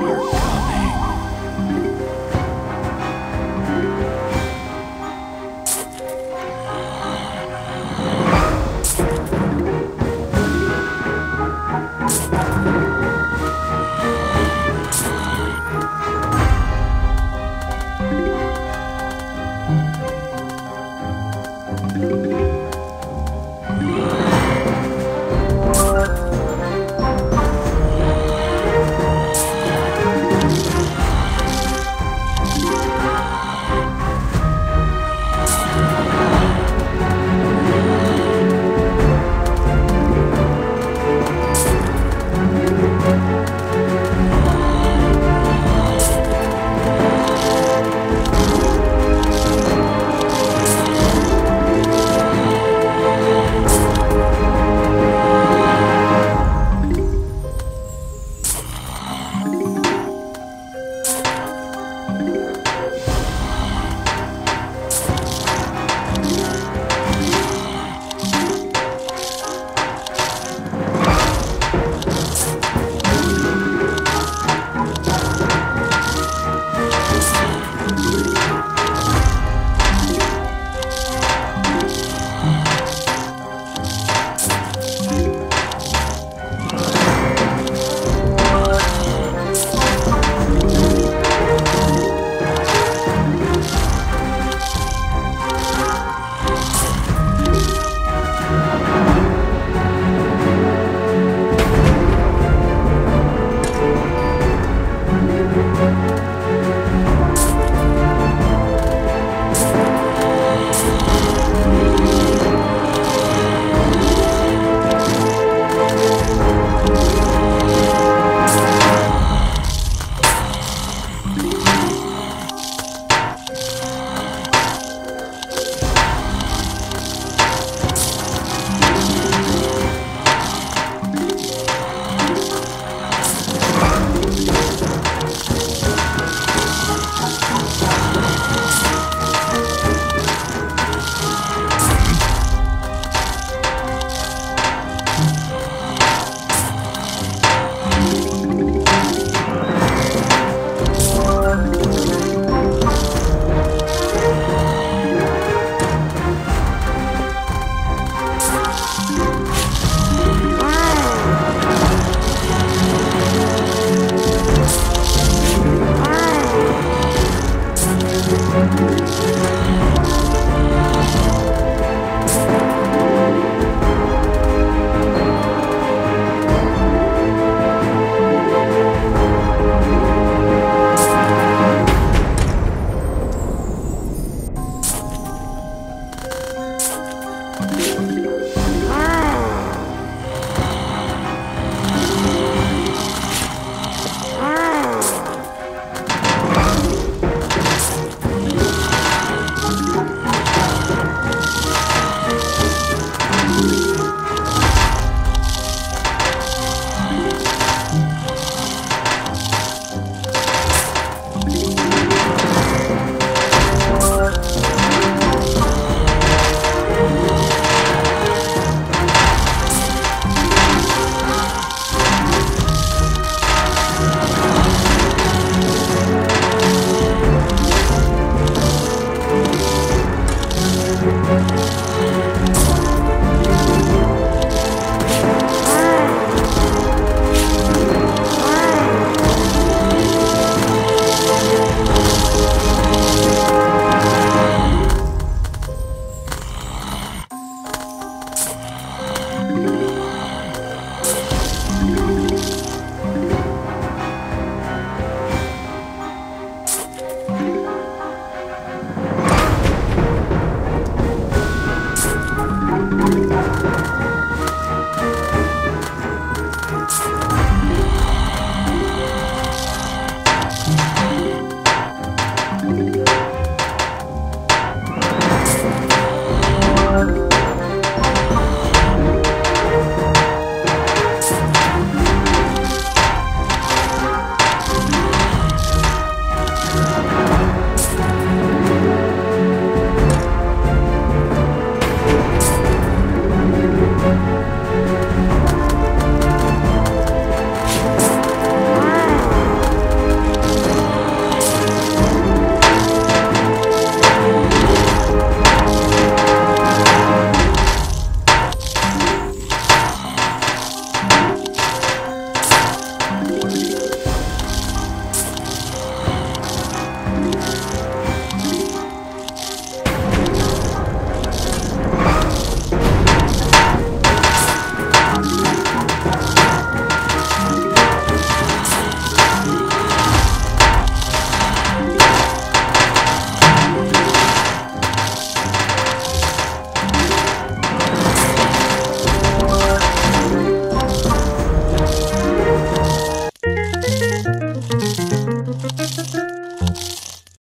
Network.